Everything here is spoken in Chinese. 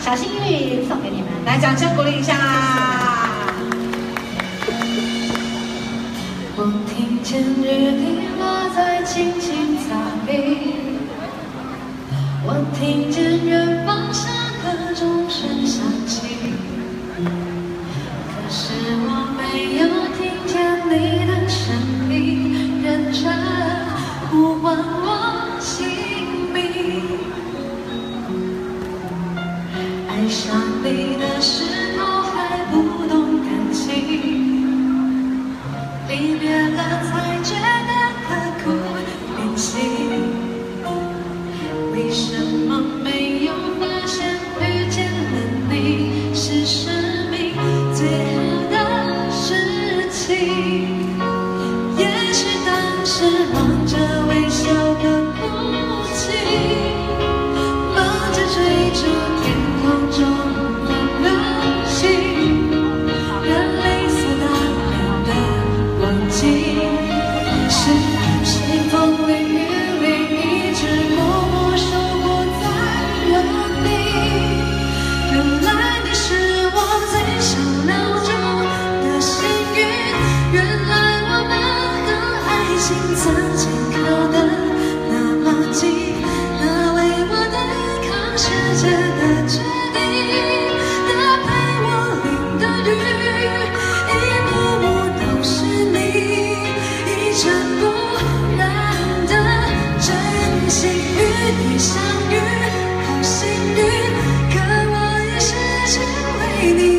小幸运送给你们，来掌声鼓励一下啦！我听见雨滴落在青青草地，我听见远方。爱上你的时候还不懂感情。离别了才心曾经靠得那么近那为我对抗世界的决定那陪我淋的雨一幕幕都是你一尘不染的真心与你相遇好幸运可我已失去为你